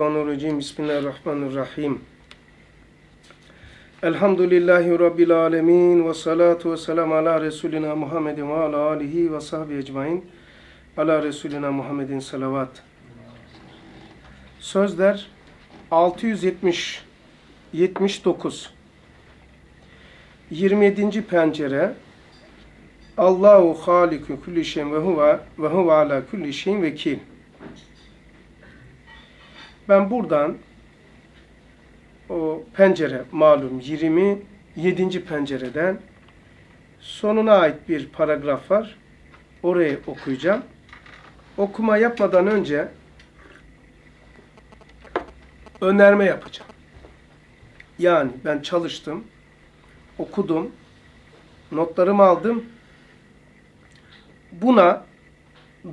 Euzubillahimineşşeytanirracim. Bismillahirrahmanirrahim. Elhamdülillahi Rabbil alemin. Ve salatu ve selamu ala Resulina Muhammedin ve ala alihi ve sahbihi ecmain. Ala Resulina Muhammedin salavat. Sözler 670 79 27. pencere Allahu halikü kulli şeyin ve huve ve huve ala kulli şeyin vekil. Ben buradan o pencere malum 27. pencereden sonuna ait bir paragraf var. Orayı okuyacağım. Okuma yapmadan önce önerme yapacağım. Yani ben çalıştım, okudum, notlarımı aldım. Buna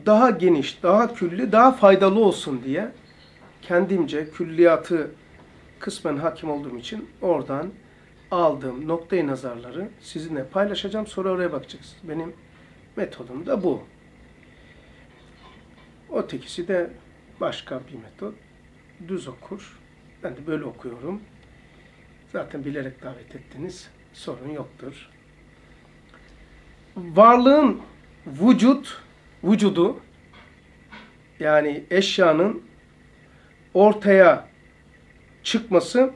daha geniş, daha külli, daha faydalı olsun diye kendimce külliyatı kısmen hakim olduğum için oradan aldığım noktayı nazarları sizinle paylaşacağım. Sonra oraya bakacağız. Benim metodum da bu. Ötekisi de başka bir metot. Düz okur. Ben de böyle okuyorum. Zaten bilerek davet ettiniz. Sorun yoktur. Varlığın vücut, vücudu yani eşyanın ortaya çıkması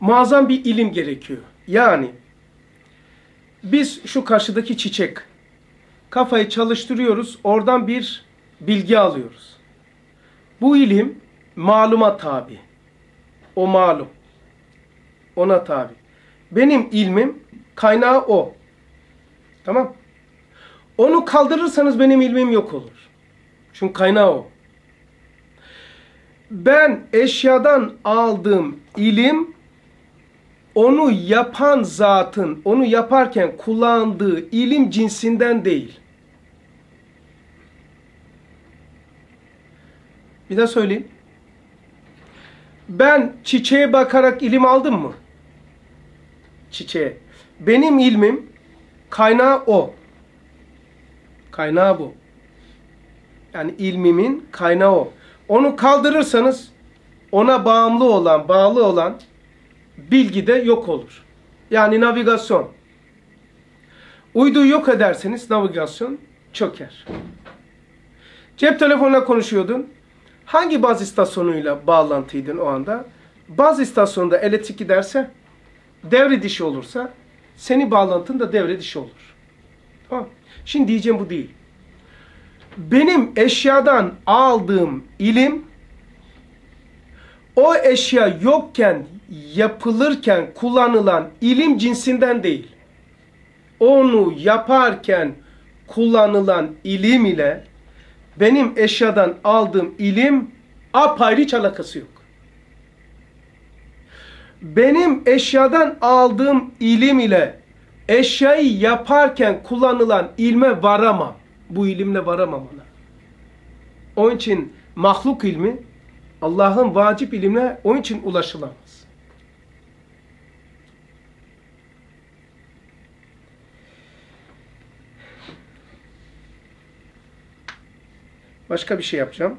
muazzam bir ilim gerekiyor. Yani biz şu karşıdaki çiçek kafayı çalıştırıyoruz, oradan bir bilgi alıyoruz. Bu ilim maluma tabi. O malum. Ona tabi. Benim ilmim kaynağı o. Tamam? Onu kaldırırsanız benim ilmim yok olur. Çünkü kaynağı o ben eşyadan aldığım ilim onu yapan zatın onu yaparken kullandığı ilim cinsinden değil. Bir daha söyleyeyim. Ben çiçeğe bakarak ilim aldım mı? Çiçeğe. Benim ilmim kaynağı o. Kaynağı bu. Yani ilmimin kaynağı o. Onu kaldırırsanız ona bağımlı olan, bağlı olan bilgi de yok olur. Yani navigasyon. Uyduyu yok ederseniz navigasyon çöker. Cep telefonuna konuşuyordun. Hangi baz istasyonuyla bağlantıydın o anda? Baz istasyonunda elektrik giderse, devre dişi olursa, seni bağlantın da devre dişi olur. Tamam. Şimdi diyeceğim bu değil benim eşyadan aldığım ilim o eşya yokken yapılırken kullanılan ilim cinsinden değil. Onu yaparken kullanılan ilim ile benim eşyadan aldığım ilim apayrı hiç alakası yok. Benim eşyadan aldığım ilim ile eşyayı yaparken kullanılan ilme varamam bu ilimle varamam ona. Onun için mahluk ilmi Allah'ın vacip ilimine onun için ulaşılamaz. Başka bir şey yapacağım.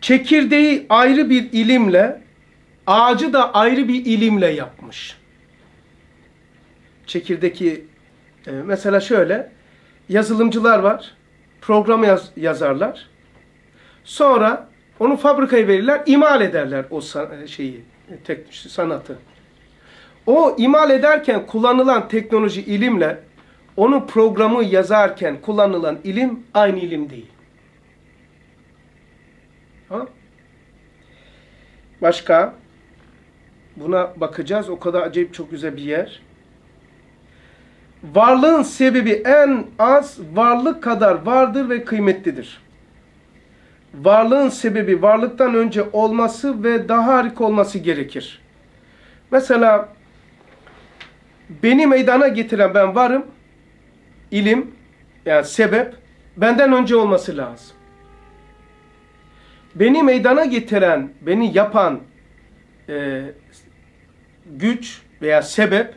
Çekirdeği ayrı bir ilimle, ağacı da ayrı bir ilimle yapmış. Çekirdeki ee, mesela şöyle, yazılımcılar var, program yaz, yazarlar. Sonra onu fabrikaya verirler, imal ederler o e, şeyi, e, tek, sanatı. O imal ederken kullanılan teknoloji ilimle onun programı yazarken kullanılan ilim aynı ilim değil. Ha? Başka? Buna bakacağız. O kadar acayip çok güzel bir yer varlığın sebebi en az varlık kadar vardır ve kıymetlidir. Varlığın sebebi varlıktan önce olması ve daha harika olması gerekir. Mesela beni meydana getiren ben varım, ilim yani sebep benden önce olması lazım. Beni meydana getiren, beni yapan e, güç veya sebep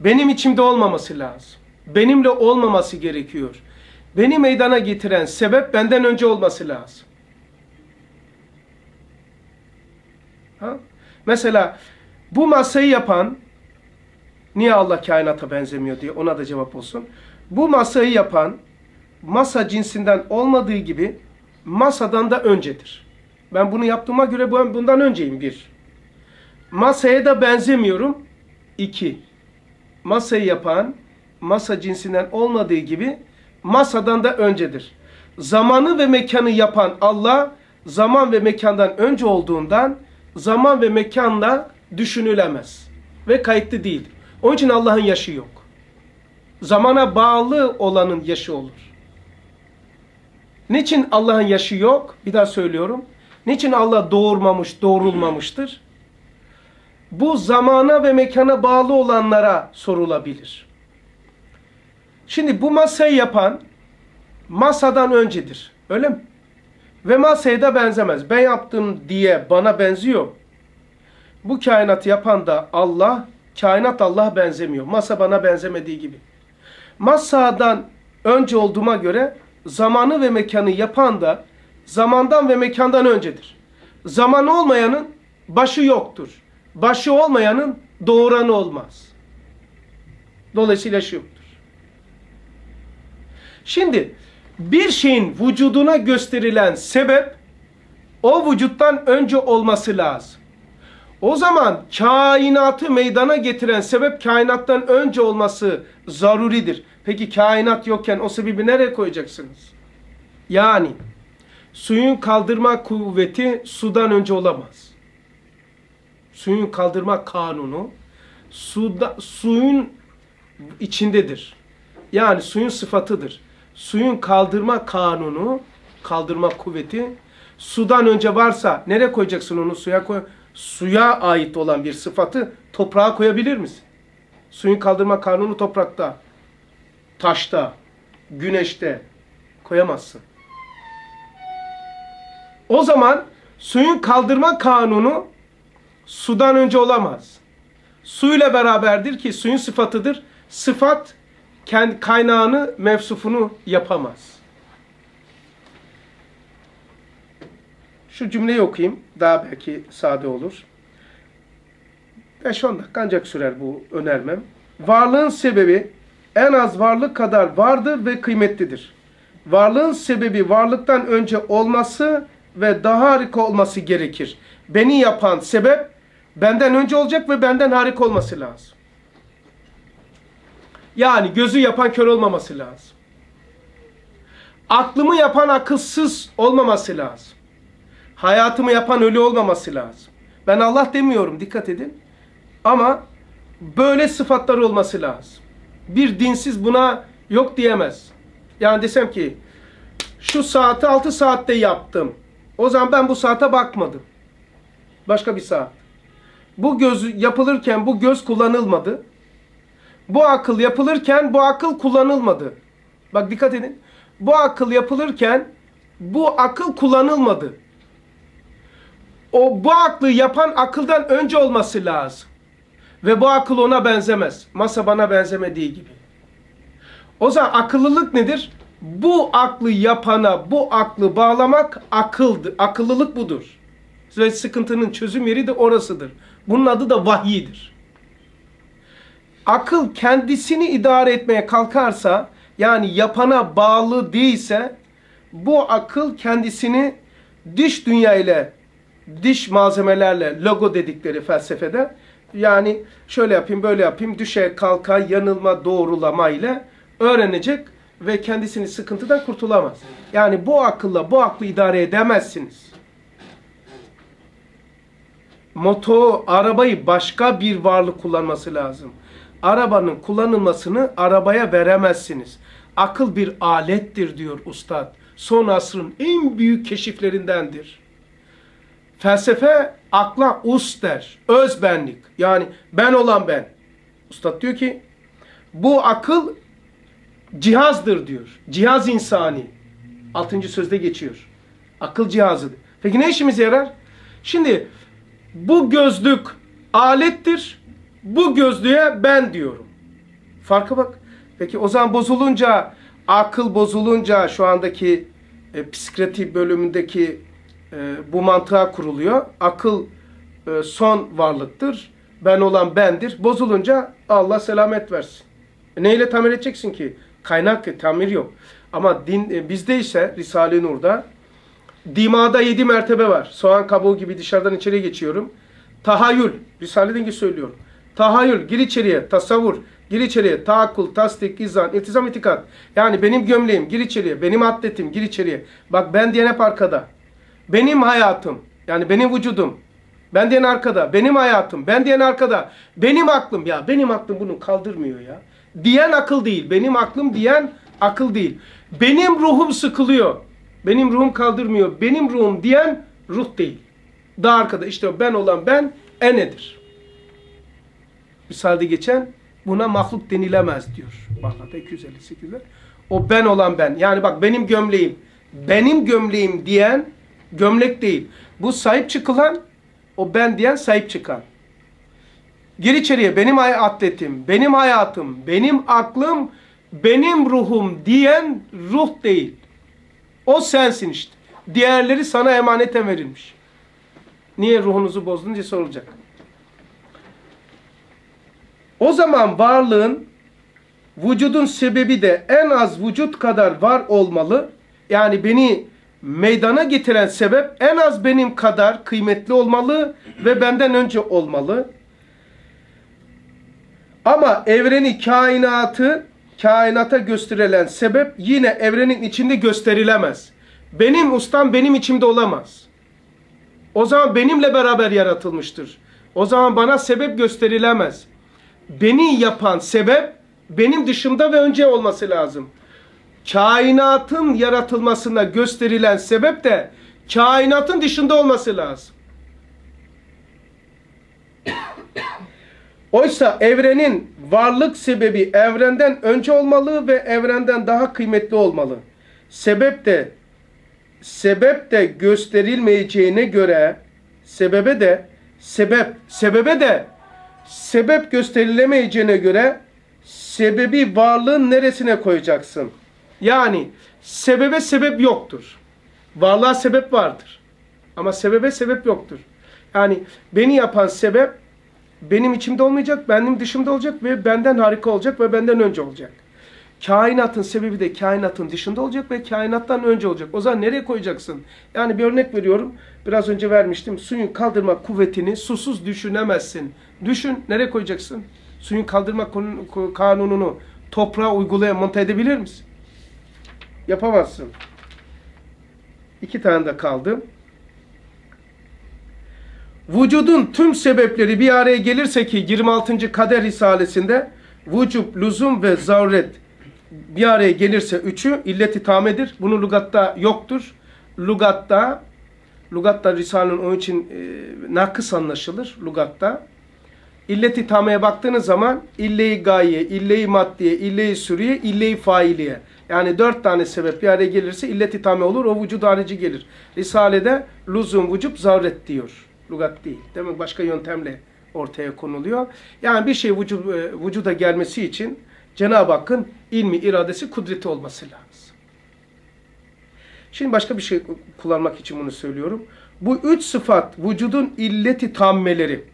benim içimde olmaması lazım. Benimle olmaması gerekiyor. Beni meydana getiren sebep benden önce olması lazım. Ha? Mesela bu masayı yapan niye Allah kainata benzemiyor diye ona da cevap olsun. Bu masayı yapan masa cinsinden olmadığı gibi masadan da öncedir. Ben bunu yaptığıma göre bundan önceyim bir. Masaya da benzemiyorum. iki. Masayı yapan masa cinsinden olmadığı gibi masadan da öncedir. Zamanı ve mekanı yapan Allah zaman ve mekandan önce olduğundan zaman ve mekanla düşünülemez ve kayıtlı değildir. Onun için Allah'ın yaşı yok. Zamana bağlı olanın yaşı olur. Niçin Allah'ın yaşı yok? Bir daha söylüyorum. Niçin Allah doğurmamış, doğrulmamıştır? Bu zamana ve mekana bağlı olanlara sorulabilir. Şimdi bu masayı yapan masadan öncedir. Öyle mi? Ve masaya da benzemez. Ben yaptım diye bana benziyor. Bu kainatı yapan da Allah, kainat Allah'a benzemiyor. Masa bana benzemediği gibi. Masadan önce olduğuma göre zamanı ve mekanı yapan da zamandan ve mekandan öncedir. Zaman olmayanın başı yoktur. Başı olmayanın doğuranı olmaz. Dolayısıyla şu. Şimdi bir şeyin vücuduna gösterilen sebep o vücuttan önce olması lazım. O zaman kainatı meydana getiren sebep kainattan önce olması zaruridir. Peki kainat yokken o sebebi nereye koyacaksınız? Yani suyun kaldırma kuvveti sudan önce olamaz. Suyun kaldırma kanunu suda, suyun içindedir. Yani suyun sıfatıdır. Suyun kaldırma kanunu, kaldırma kuvveti sudan önce varsa nereye koyacaksın onu suya koy? Suya ait olan bir sıfatı toprağa koyabilir misin? Suyun kaldırma kanunu toprakta, taşta, güneşte koyamazsın. O zaman suyun kaldırma kanunu sudan önce olamaz. Suyla beraberdir ki suyun sıfatıdır. Sıfat kendi kaynağını, mevsufunu yapamaz. Şu cümleyi okuyayım. Daha belki sade olur. 5-10 dakika ancak sürer bu önermem. Varlığın sebebi en az varlık kadar vardır ve kıymetlidir. Varlığın sebebi varlıktan önce olması ve daha harika olması gerekir. Beni yapan sebep benden önce olacak ve benden harika olması lazım. Yani gözü yapan kör olmaması lazım. Aklımı yapan akılsız olmaması lazım. Hayatımı yapan ölü olmaması lazım. Ben Allah demiyorum dikkat edin. Ama böyle sıfatlar olması lazım. Bir dinsiz buna yok diyemez. Yani desem ki şu saati 6 saatte yaptım. O zaman ben bu saate bakmadım. Başka bir saat. Bu göz yapılırken bu göz kullanılmadı. Bu akıl yapılırken bu akıl kullanılmadı. Bak dikkat edin. Bu akıl yapılırken bu akıl kullanılmadı. O bu aklı yapan akıldan önce olması lazım. Ve bu akıl ona benzemez. Masa bana benzemediği gibi. O zaman akıllılık nedir? Bu aklı yapana bu aklı bağlamak akıldır. Akıllılık budur. Ve sıkıntının çözüm yeri de orasıdır. Bunun adı da vahiydir. Akıl kendisini idare etmeye kalkarsa yani yapana bağlı değilse bu akıl kendisini dış dünya ile dış malzemelerle logo dedikleri felsefede yani şöyle yapayım böyle yapayım düşe kalka yanılma doğrulama ile öğrenecek ve kendisini sıkıntıdan kurtulamaz. Yani bu akılla bu aklı idare edemezsiniz. Moto, arabayı başka bir varlık kullanması lazım. Arabanın kullanılmasını arabaya veremezsiniz. Akıl bir alettir diyor ustad. Son asrın en büyük keşiflerindendir. Felsefe akla us der. Özbenlik. Yani ben olan ben. Ustad diyor ki bu akıl cihazdır diyor. Cihaz insani. Altıncı sözde geçiyor. Akıl cihazıdır. Peki ne işimize yarar? Şimdi bu gözlük alettir. Bu gözlüğe ben diyorum. Farka bak. Peki o zaman bozulunca akıl bozulunca şu andaki e, psikiyatri bölümündeki e, bu mantığa kuruluyor. Akıl e, son varlıktır. Ben olan bendir. Bozulunca Allah selamet versin. E, neyle tamir edeceksin ki? Kaynak tamir yok. Ama din e, bizde ise Risale-i Nur'da dimada yedi mertebe var. Soğan kabuğu gibi dışarıdan içeri geçiyorum. Tahayyül. Risale'den söylüyorum. Tahayyül. Gir içeriye. Tasavvur. Gir içeriye. Taakkul, tasdik, izan, iltizam, itikat. Yani benim gömleğim. Gir içeriye. Benim atletim. Gir içeriye. Bak ben diyen hep arkada. Benim hayatım. Yani benim vücudum. Ben diyen arkada. Benim hayatım. Ben diyen arkada. Benim aklım. Ya benim aklım bunu kaldırmıyor ya. Diyen akıl değil. Benim aklım diyen akıl değil. Benim ruhum sıkılıyor. Benim ruhum kaldırmıyor. Benim ruhum diyen ruh değil. Daha arkada işte ben olan ben enedir. Misalde geçen buna mahluk denilemez diyor. Baklata 258'de. O ben olan ben. Yani bak benim gömleğim. Benim gömleğim diyen gömlek değil. Bu sahip çıkılan o ben diyen sahip çıkan. Gir içeriye benim atletim, benim hayatım, benim aklım, benim ruhum diyen ruh değil. O sensin işte. Diğerleri sana emanete verilmiş. Niye ruhunuzu bozdun diye sorulacak. O zaman varlığın vücudun sebebi de en az vücut kadar var olmalı. Yani beni meydana getiren sebep en az benim kadar kıymetli olmalı ve benden önce olmalı. Ama evreni, kainatı, kainata gösterilen sebep yine evrenin içinde gösterilemez. Benim ustam benim içimde olamaz. O zaman benimle beraber yaratılmıştır. O zaman bana sebep gösterilemez. Beni yapan sebep benim dışımda ve önce olması lazım. Kainatın yaratılmasına gösterilen sebep de kainatın dışında olması lazım. Oysa evrenin varlık sebebi evrenden önce olmalı ve evrenden daha kıymetli olmalı. Sebep de sebep de gösterilmeyeceğine göre sebebe de sebep sebebe de sebep gösterilemeyeceğine göre sebebi varlığın neresine koyacaksın? Yani sebebe sebep yoktur. Varlığa sebep vardır. Ama sebebe sebep yoktur. Yani beni yapan sebep benim içimde olmayacak, benim dışımda olacak ve benden harika olacak ve benden önce olacak. Kainatın sebebi de kainatın dışında olacak ve kainattan önce olacak. O zaman nereye koyacaksın? Yani bir örnek veriyorum. Biraz önce vermiştim. Suyun kaldırma kuvvetini susuz düşünemezsin. Düşün. Nereye koyacaksın? Suyun kaldırma kanununu toprağa uygulaya monte edebilir misin? Yapamazsın. İki tane de kaldı. Vücudun tüm sebepleri bir araya gelirse ki 26. Kader Risalesinde vücub, lüzum ve zavret bir araya gelirse üçü illeti tamedir. Bunun lugatta yoktur. Lugatta lugatta Risale'nin onun için e, nakıs anlaşılır lugatta. İlleti tameye baktığınız zaman ille-i gaye, ille-i maddiye, ille-i sürüye, ille-i failiye. Yani dört tane sebep bir araya gelirse illeti tame olur. O vücud harici gelir. Risale'de luzum vücub zavret diyor. Lugat değil. Demek başka yöntemle ortaya konuluyor. Yani bir şey vücud, e, vücuda gelmesi için Cenab-ı Hakk'ın ilmi, iradesi, kudreti olması lazım. Şimdi başka bir şey kullanmak için bunu söylüyorum. Bu üç sıfat vücudun illeti tammeleri.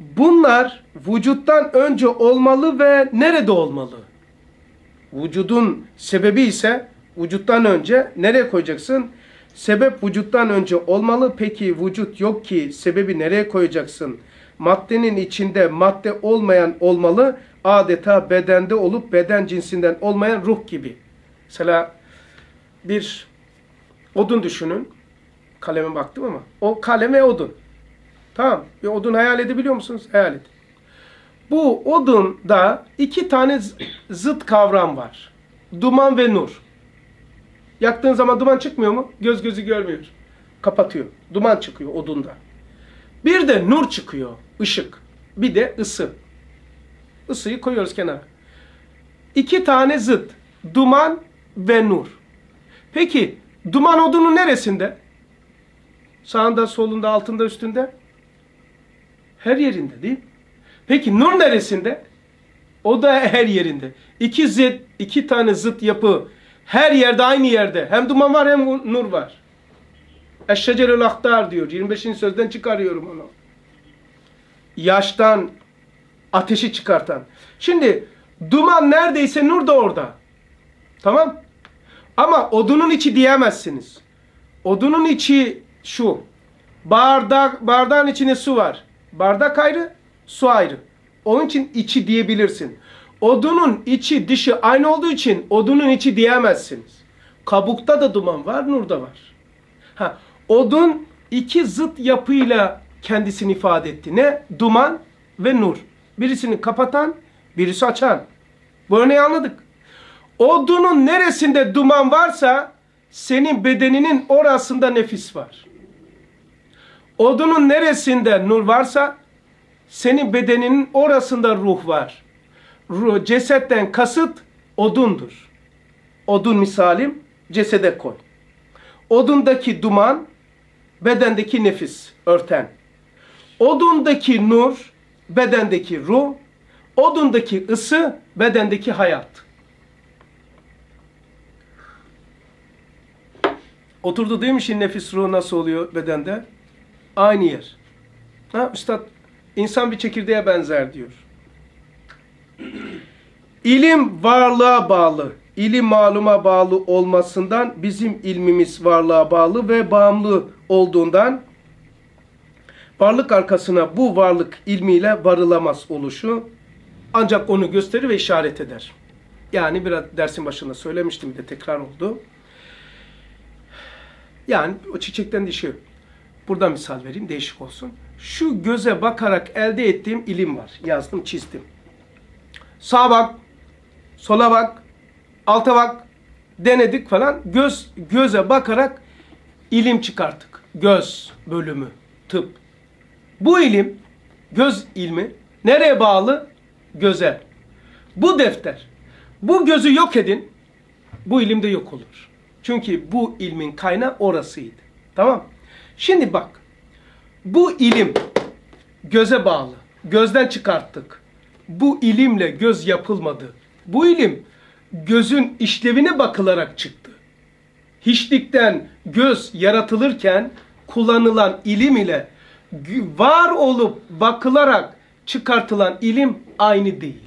Bunlar vücuttan önce olmalı ve nerede olmalı? Vücudun sebebi ise vücuttan önce nereye koyacaksın? Sebep vücuttan önce olmalı. Peki vücut yok ki sebebi nereye koyacaksın? Maddenin içinde madde olmayan olmalı. Adeta bedende olup beden cinsinden olmayan ruh gibi. Mesela bir odun düşünün. Kaleme baktım ama. O kalem ve odun. Tamam. Bir odun hayal edebiliyor musunuz? Hayal edin. Bu odunda iki tane zıt kavram var. Duman ve nur. Yaktığın zaman duman çıkmıyor mu? Göz gözü görmüyor. Kapatıyor. Duman çıkıyor odunda. Bir de nur çıkıyor. ışık. Bir de ısı. Isıyı koyuyoruz kenara. İki tane zıt. Duman ve nur. Peki duman odunun neresinde? Sağında, solunda, altında, üstünde? Her yerinde değil Peki nur neresinde? O da her yerinde. İki zıt, iki tane zıt yapı her yerde aynı yerde. Hem duman var hem nur var. Eşşecerül aktar diyor. 25. sözden çıkarıyorum onu. Yaştan ateşi çıkartan. Şimdi duman neredeyse nur da orada. Tamam? Ama odunun içi diyemezsiniz. Odunun içi şu. Bardak, bardağın içine su var. Bardak ayrı, su ayrı. Onun için içi diyebilirsin. Odunun içi dışı aynı olduğu için odunun içi diyemezsiniz. Kabukta da duman var, nur da var. Ha, odun iki zıt yapıyla kendisini ifade etti. Ne? Duman ve nur. Birisini kapatan, birisi açan. Bu örneği anladık. Odunun neresinde duman varsa senin bedeninin orasında nefis var. Odunun neresinde nur varsa senin bedeninin orasında ruh var. Ruh, cesetten kasıt odundur. Odun misalim cesede koy. Odundaki duman bedendeki nefis örten. Odundaki nur bedendeki ruh. Odundaki ısı bedendeki hayat. Oturdu değil mi şimdi nefis ruh nasıl oluyor bedende? Aynı yer. Ha, üstad insan bir çekirdeğe benzer diyor. İlim varlığa bağlı. İlim maluma bağlı olmasından bizim ilmimiz varlığa bağlı ve bağımlı olduğundan varlık arkasına bu varlık ilmiyle varılamaz oluşu ancak onu gösterir ve işaret eder. Yani biraz dersin başında söylemiştim de tekrar oldu. Yani o çiçekten dişi. Burada misal vereyim değişik olsun. Şu göze bakarak elde ettiğim ilim var. Yazdım çizdim. Sağa bak, sola bak, alta bak, denedik falan. Göz göze bakarak ilim çıkarttık. Göz bölümü, tıp. Bu ilim, göz ilmi nereye bağlı? Göze. Bu defter. Bu gözü yok edin, bu ilim de yok olur. Çünkü bu ilmin kaynağı orasıydı. Tamam Şimdi bak. Bu ilim göze bağlı. Gözden çıkarttık. Bu ilimle göz yapılmadı. Bu ilim gözün işlevine bakılarak çıktı. Hiçlikten göz yaratılırken kullanılan ilim ile var olup bakılarak çıkartılan ilim aynı değil.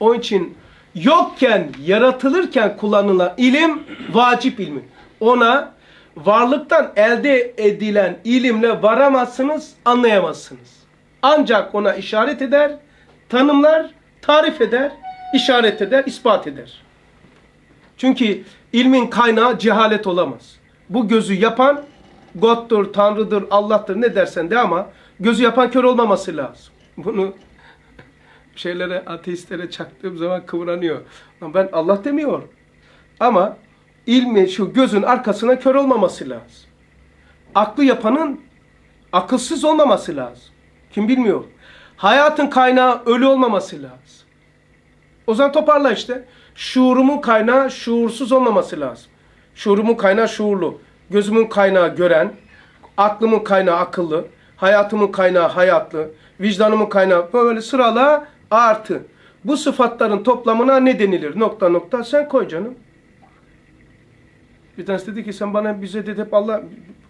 Onun için yokken, yaratılırken kullanılan ilim vacip ilmi. Ona varlıktan elde edilen ilimle varamazsınız, anlayamazsınız. Ancak ona işaret eder, tanımlar, tarif eder, işaret eder, ispat eder. Çünkü ilmin kaynağı cehalet olamaz. Bu gözü yapan God'dur, Tanrı'dır, Allah'tır ne dersen de ama gözü yapan kör olmaması lazım. Bunu şeylere, ateistlere çaktığım zaman kıvranıyor. Ben Allah demiyor. Ama ilmi şu gözün arkasına kör olmaması lazım. Aklı yapanın akılsız olmaması lazım. Kim bilmiyor. Hayatın kaynağı ölü olmaması lazım. O zaman toparla işte. Şuurumun kaynağı şuursuz olmaması lazım. Şuurumun kaynağı şuurlu. Gözümün kaynağı gören. Aklımın kaynağı akıllı. Hayatımın kaynağı hayatlı. Vicdanımın kaynağı böyle sırala artı. Bu sıfatların toplamına ne denilir? Nokta nokta sen koy canım. Bir tanesi dedi ki sen bana bize dedi hep Allah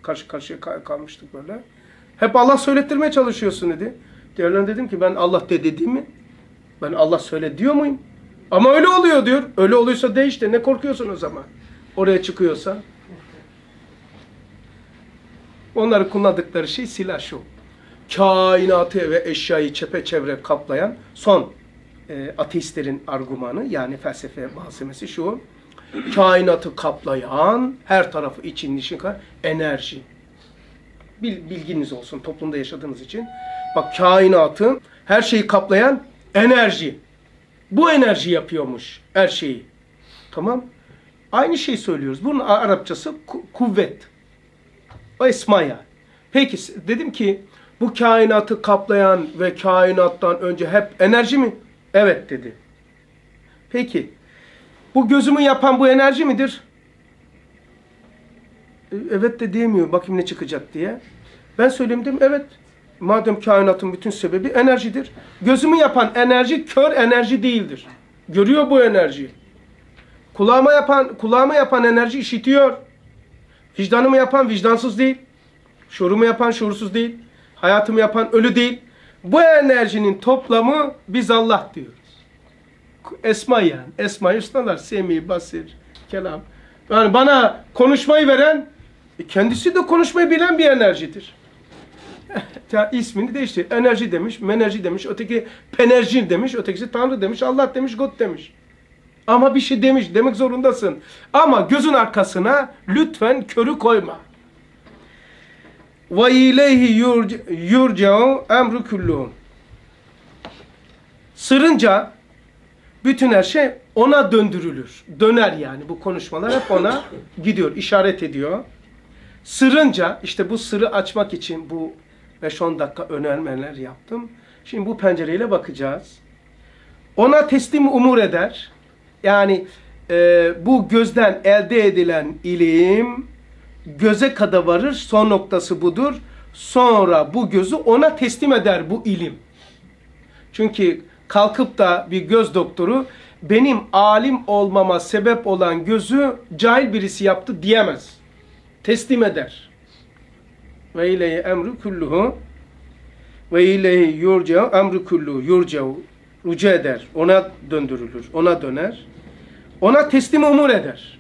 karşı karşıya kalmıştık böyle. Hep Allah söylettirmeye çalışıyorsun dedi. Diğerlerine dedim ki ben Allah de dedi mi? Ben Allah söyle diyor muyum? Ama öyle oluyor diyor. Öyle oluyorsa de işte ne korkuyorsun o zaman? Oraya çıkıyorsa. Onları kullandıkları şey silah şu. Kainatı ve eşyayı çepeçevre kaplayan son e, ateistlerin argümanı yani felsefe malzemesi şu kainatı kaplayan, her tarafı için dışın enerji. Bil, bilginiz olsun toplumda yaşadığınız için. Bak kainatın her şeyi kaplayan enerji. Bu enerji yapıyormuş her şeyi. Tamam. Aynı şeyi söylüyoruz. Bunun Arapçası kuvvet. O esma. Peki dedim ki bu kainatı kaplayan ve kainattan önce hep enerji mi? Evet dedi. Peki bu gözümü yapan bu enerji midir? Evet de diyemiyor bakayım ne çıkacak diye. Ben söyledim evet. Madem kainatın bütün sebebi enerjidir. Gözümü yapan enerji kör enerji değildir. Görüyor bu enerjiyi. Kulağıma yapan, kulağıma yapan enerji işitiyor. Vicdanımı yapan vicdansız değil. Şuurumu yapan şuursuz değil. Hayatımı yapan ölü değil. Bu enerjinin toplamı biz Allah diyoruz. Esma yani. Esma ustalar. Semi, basir, kelam. Yani bana konuşmayı veren e, kendisi de konuşmayı bilen bir enerjidir. ya ismini değiştir. Enerji demiş, menerji demiş, öteki penerjin demiş, ötekisi Tanrı demiş, Allah demiş, God demiş. Ama bir şey demiş, demek zorundasın. Ama gözün arkasına lütfen körü koyma. Ve ileyhi yurca'u emru kulluhum. Sırınca bütün her şey ona döndürülür. Döner yani bu konuşmalar hep ona gidiyor, işaret ediyor. Sırınca işte bu sırrı açmak için bu 5-10 dakika önermeler yaptım. Şimdi bu pencereyle bakacağız. Ona teslim umur eder. Yani e, bu gözden elde edilen ilim göze kadar varır. Son noktası budur. Sonra bu gözü ona teslim eder bu ilim. Çünkü kalkıp da bir göz doktoru benim alim olmama sebep olan gözü cahil birisi yaptı diyemez. Teslim eder. Ve ileyhi emru kulluhu ve ileyhi yurca emru kulluhu yurcahu rucu eder. Ona döndürülür. Ona döner. Ona teslim umur eder.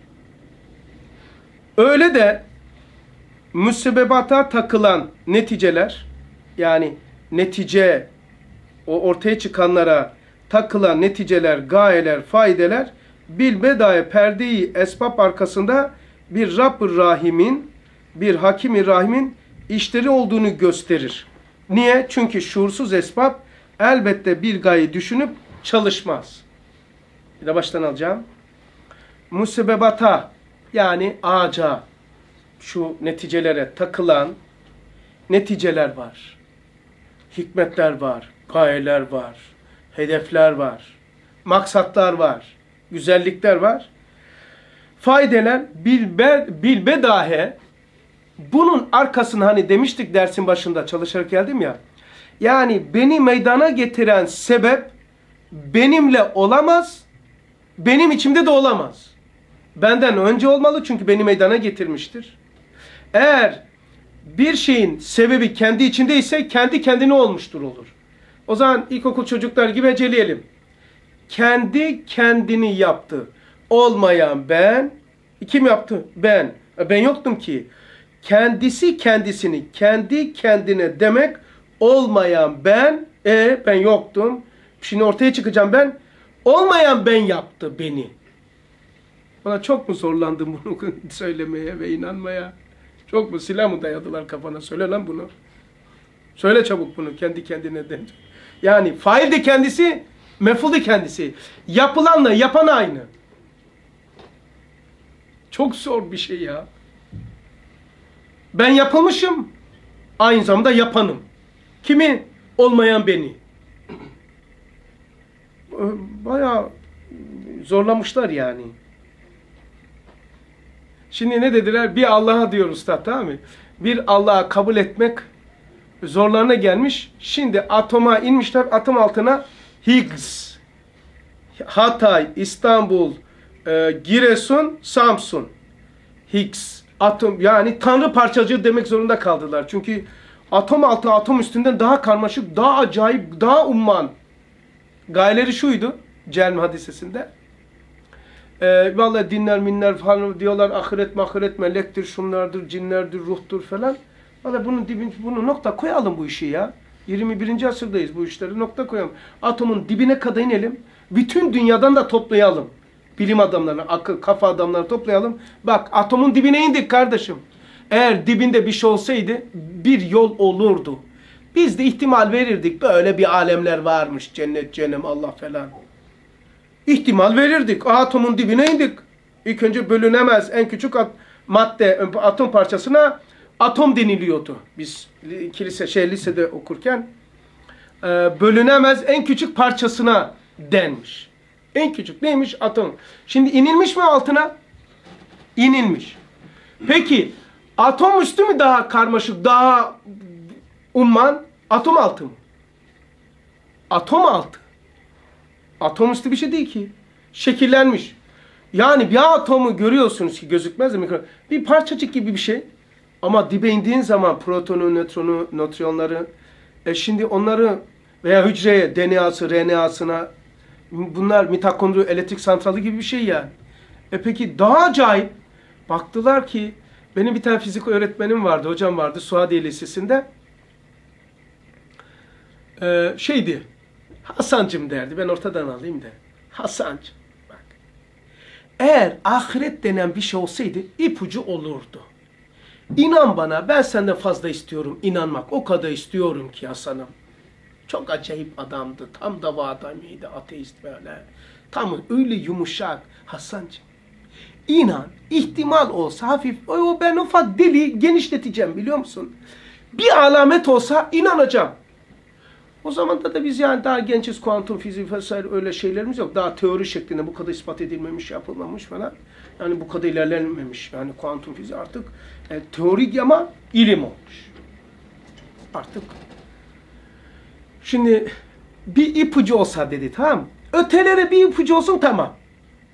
Öyle de müsebbebata takılan neticeler yani netice o ortaya çıkanlara takılan neticeler, gayeler, faydeler bil bedaya perdeyi esbab arkasında bir Rabb-ı Rahim'in bir Hakim-i Rahim'in işleri olduğunu gösterir. Niye? Çünkü şuursuz esbab elbette bir gaye düşünüp çalışmaz. Bir de baştan alacağım. Musebebata yani ağaca şu neticelere takılan neticeler var. Hikmetler var, gayeler var, hedefler var, maksatlar var, güzellikler var. Faydeler bilbe, bilbe dahi bunun arkasını hani demiştik dersin başında çalışarak geldim ya. Yani beni meydana getiren sebep benimle olamaz, benim içimde de olamaz. Benden önce olmalı çünkü beni meydana getirmiştir. Eğer bir şeyin sebebi kendi içinde ise kendi kendine olmuştur olur. O zaman ilkokul çocuklar gibi eceleyelim. Kendi kendini yaptı. Olmayan ben. Kim yaptı? Ben. E, ben yoktum ki. Kendisi kendisini kendi kendine demek olmayan ben. E ben yoktum. Şimdi ortaya çıkacağım ben. Olmayan ben yaptı beni. Bana çok mu zorlandım bunu söylemeye ve inanmaya? Çok mu silah mı dayadılar kafana? Söyle lan bunu. Söyle çabuk bunu kendi kendine de. Yani fail de kendisi, meful de kendisi. Yapılanla yapan aynı. Çok zor bir şey ya. Ben yapılmışım. Aynı zamanda yapanım. Kimi? Olmayan beni. Bayağı zorlamışlar yani. Şimdi ne dediler? Bir Allah'a diyor usta tamam mı? Bir Allah'a kabul etmek zorlarına gelmiş. Şimdi atoma inmişler. Atom altına Higgs, Hatay, İstanbul, e, Giresun, Samsun. Higgs, atom yani tanrı parçacığı demek zorunda kaldılar. Çünkü atom altı atom üstünden daha karmaşık, daha acayip, daha umman. Gayeleri şuydu Celm hadisesinde. E, vallahi dinler minler falan diyorlar ahiret mahiret melektir, şunlardır, cinlerdir, ruhtur falan. Vallahi bunun dibin, bunu nokta koyalım bu işi ya. 21. asırdayız bu işleri nokta koyalım. Atomun dibine kadar inelim. Bütün dünyadan da toplayalım. Bilim adamlarını, akıl, kafa adamlarını toplayalım. Bak atomun dibine indik kardeşim. Eğer dibinde bir şey olsaydı bir yol olurdu. Biz de ihtimal verirdik. Böyle bir alemler varmış. Cennet, cehennem, Allah falan ihtimal verirdik. Atomun dibine indik. İlk önce bölünemez en küçük at madde atom parçasına atom deniliyordu. Biz kilise şey lisede okurken e, bölünemez en küçük parçasına denmiş. En küçük neymiş? Atom. Şimdi inilmiş mi altına? İnilmiş. Peki atom üstü mü daha karmaşık, daha umman? Atom altı mı? Atom altı. Atom üstü bir şey değil ki. Şekillenmiş. Yani bir atomu görüyorsunuz ki gözükmez de mikro. Bir parçacık gibi bir şey. Ama dibe indiğin zaman protonu, nötronu, nötriyonları e şimdi onları veya hücreye, DNA'sı, RNA'sına bunlar mitokondri elektrik santralı gibi bir şey yani. E peki daha acayip baktılar ki benim bir tane fizik öğretmenim vardı, hocam vardı Suadiye Lisesi'nde. Ee, şeydi, Hasancım derdi, ben ortadan alayım da. Hasancım, bak. Eğer ahiret denen bir şey olsaydı ipucu olurdu. İnan bana ben senden fazla istiyorum inanmak. O kadar istiyorum ki Hasan'ım. Çok acayip adamdı. Tam dava adamıydı ateist böyle. Tam öyle yumuşak Hasancığım. İnan ihtimal olsa hafif o ben ufak deli genişleteceğim biliyor musun? Bir alamet olsa inanacağım. O zaman da, da biz yani daha gençiz kuantum fiziği vesaire öyle şeylerimiz yok. Daha teori şeklinde bu kadar ispat edilmemiş, yapılmamış falan. Yani bu kadar ilerlenmemiş. Yani kuantum fiziği artık e, teorik ama ilim olmuş. Artık. Şimdi bir ipucu olsa dedi tamam Ötelere bir ipucu olsun tamam.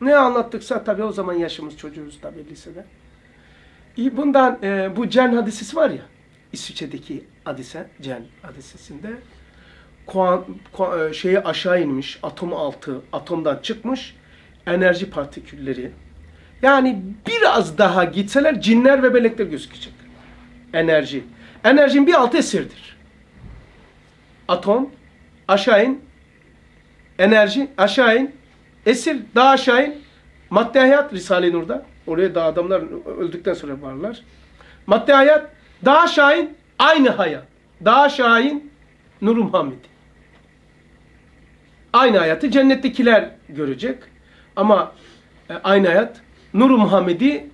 Ne anlattıksa tabii o zaman yaşımız çocuğuz tabii lisede. Bundan e, bu Cen hadisesi var ya İsviçre'deki hadise Cen hadisesinde kuan, kuan, e, şeye aşağı inmiş atom altı atomdan çıkmış enerji partikülleri yani biraz daha gitseler cinler ve melekler gözükecek. Enerji. Enerjinin bir altı esirdir. Atom, aşağı in, enerji, aşağı in, esir, daha aşağı in, madde hayat, Risale-i Nur'da. Oraya da adamlar öldükten sonra varlar. Madde hayat, daha aşağı in, aynı hayat. Daha aşağı in, Nur Muhammed. Aynı hayatı cennettekiler görecek. Ama e, aynı hayat Nur-u Muhammedi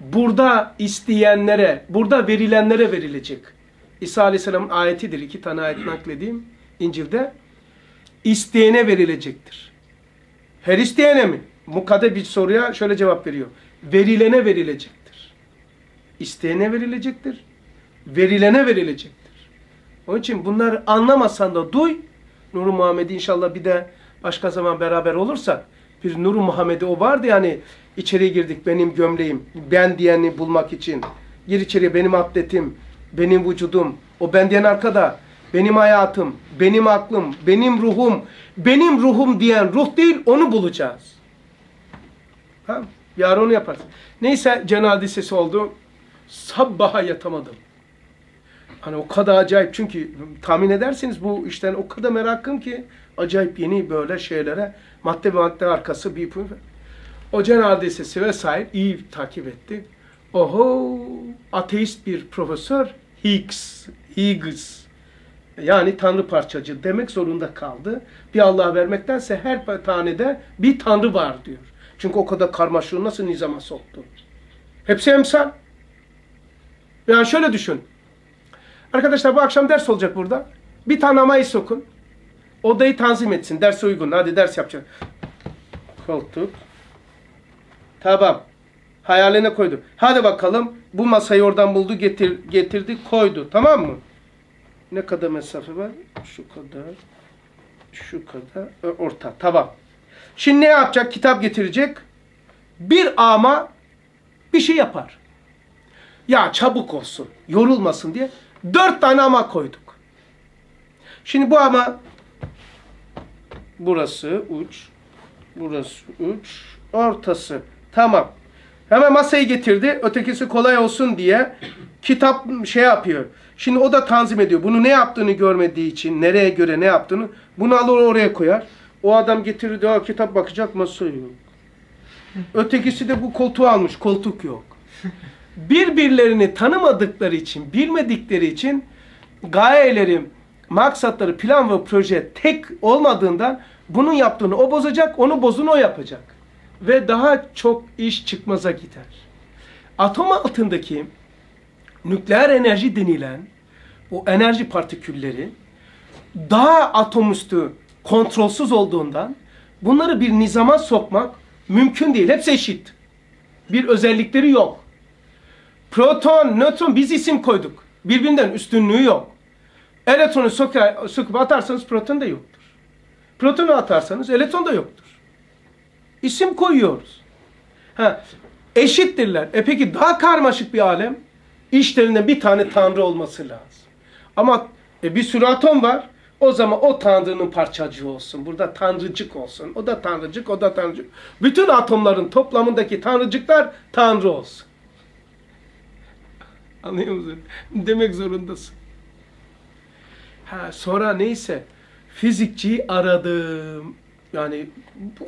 burada isteyenlere, burada verilenlere verilecek. İsa Aleyhisselam'ın ayetidir. İki tane ayet nakledeyim İncil'de. İsteyene verilecektir. Her isteyene mi? Mukadde bir soruya şöyle cevap veriyor. Verilene verilecektir. İsteyene verilecektir. Verilene verilecektir. Onun için bunları anlamasan da duy. Nur-u Muhammed'i inşallah bir de başka zaman beraber olursak bir Nur-u Muhammed'i o vardı yani içeri girdik benim gömleğim, ben diyeni bulmak için. Gir içeri benim abdetim, benim vücudum, o ben diyen arkada, benim hayatım, benim aklım, benim ruhum, benim ruhum diyen ruh değil onu bulacağız. Ha? Yarın onu yaparız. Neyse cenaze sesi oldu. Sabbaha yatamadım. Hani o kadar acayip çünkü tahmin edersiniz bu işten o kadar merakım ki acayip yeni böyle şeylere madde madde arkası bir o cenazesi vesaire iyi takip etti. Oho ateist bir profesör Higgs, Higgs yani tanrı parçacı demek zorunda kaldı. Bir Allah vermektense her tanede bir tanrı var diyor. Çünkü o kadar karmaşığı nasıl nizama soktu. Hepsi emsal. Yani şöyle düşün. Arkadaşlar bu akşam ders olacak burada. Bir tane sokun. Odayı tanzim etsin. Ders uygun. Hadi ders yapacak. Koltuk. Tamam. Hayaline koydu. Hadi bakalım. Bu masayı oradan buldu, getir, getirdi, koydu. Tamam mı? Ne kadar mesafe var? Şu kadar. Şu kadar. Orta. Tamam. Şimdi ne yapacak? Kitap getirecek. Bir ama bir şey yapar. Ya çabuk olsun, yorulmasın diye dört tane ama koyduk. Şimdi bu ama burası uç, burası uç, ortası Tamam. Hemen masayı getirdi. Ötekisi kolay olsun diye kitap şey yapıyor. Şimdi o da tanzim ediyor. Bunu ne yaptığını görmediği için, nereye göre ne yaptığını bunu alır oraya koyar. O adam getirir diyor, kitap bakacak masa yok. Ötekisi de bu koltuğu almış, koltuk yok. Birbirlerini tanımadıkları için, bilmedikleri için gayeleri, maksatları, plan ve proje tek olmadığından bunun yaptığını o bozacak, onu bozun o yapacak ve daha çok iş çıkmaza gider. Atom altındaki nükleer enerji denilen o enerji partikülleri daha atomüstü kontrolsüz olduğundan bunları bir nizama sokmak mümkün değil. Hepsi eşit. Bir özellikleri yok. Proton, nötron biz isim koyduk. Birbirinden üstünlüğü yok. Elektronu söküp atarsanız proton da yoktur. Protonu atarsanız elektron da yoktur. İsim koyuyoruz. Ha, eşittirler. E peki daha karmaşık bir alem işlerinde bir tane tanrı olması lazım. Ama e, bir sürü atom var. O zaman o tanrının parçacığı olsun. Burada tanrıcık olsun. O da tanrıcık, o da tanrıcık. Bütün atomların toplamındaki tanrıcıklar tanrı olsun. Anlıyor musun? Demek zorundasın. Ha, sonra neyse fizikçiyi aradım. Yani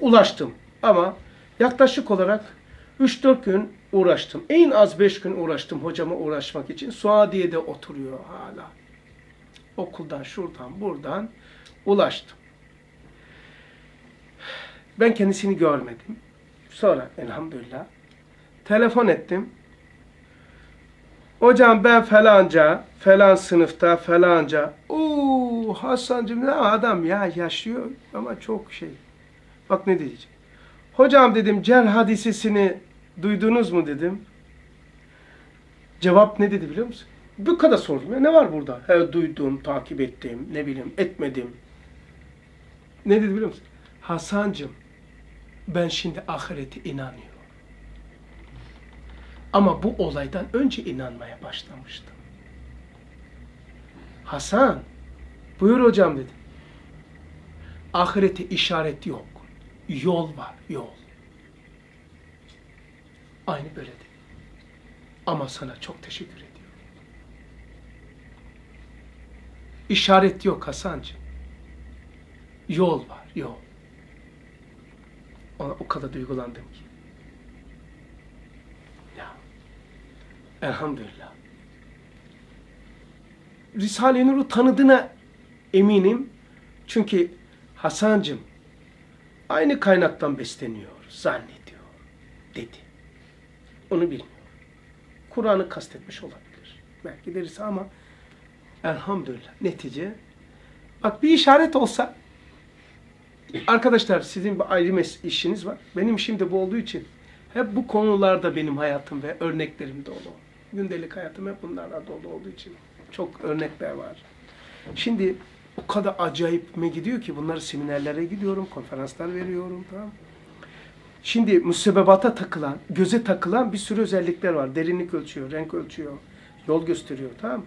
ulaştım. Ama yaklaşık olarak 3-4 gün uğraştım. En az 5 gün uğraştım hocama uğraşmak için. Suadiye'de oturuyor hala. Okuldan, şuradan, buradan ulaştım. Ben kendisini görmedim. Sonra elhamdülillah telefon ettim. Hocam ben falanca, falan sınıfta falanca. Uuu Hasan'cığım ne adam ya yaşıyor ama çok şey. Bak ne diyeceğim. Hocam dedim Cel hadisesini duydunuz mu dedim. Cevap ne dedi biliyor musun? Bu kadar sordum ya ne var burada? He duydum, takip ettim, ne bileyim etmedim. Ne dedi biliyor musun? Hasan'cığım ben şimdi ahirete inanıyorum. Ama bu olaydan önce inanmaya başlamıştım. Hasan, buyur hocam dedim. Ahirete işaret yok. Yol var, yol. Aynı böyle dedi. Ama sana çok teşekkür ediyorum. İşaret yok Hasancığım. Yol var, yol. Ona o kadar duygulandım ki. Ya. Elhamdülillah. Risale-i Nur'u tanıdığına eminim. Çünkü Hasancığım aynı kaynaktan besleniyor, zannediyor, dedi. Onu bilmiyor. Kur'an'ı kastetmiş olabilir. Belki derisi ama elhamdülillah netice bak bir işaret olsa arkadaşlar sizin bir ayrı işiniz var. Benim işim de bu olduğu için hep bu konularda benim hayatım ve örneklerim dolu. Gündelik hayatım hep bunlarla dolu olduğu için çok örnekler var. Şimdi o kadar acayip mi gidiyor ki bunları seminerlere gidiyorum, konferanslar veriyorum tamam Şimdi müsebbebata takılan, göze takılan bir sürü özellikler var. Derinlik ölçüyor, renk ölçüyor, yol gösteriyor tamam